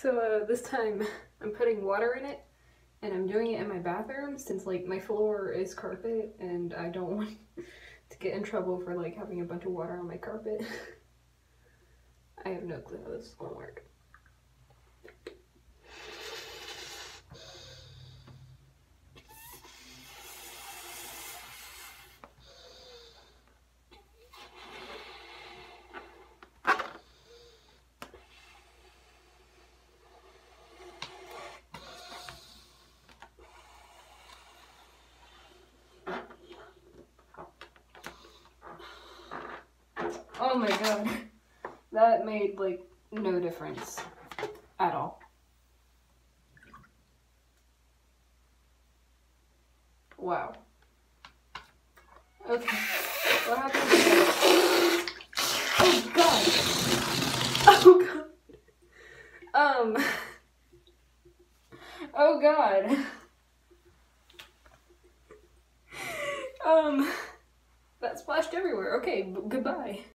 So uh, this time I'm putting water in it and I'm doing it in my bathroom since like my floor is carpet and I don't want to get in trouble for like having a bunch of water on my carpet. I have no clue how this is gonna work. Oh my god. That made like no difference at all. Wow. Okay. What happened? Oh god. Oh god. Um. Oh god. Um. That splashed everywhere. Okay, goodbye.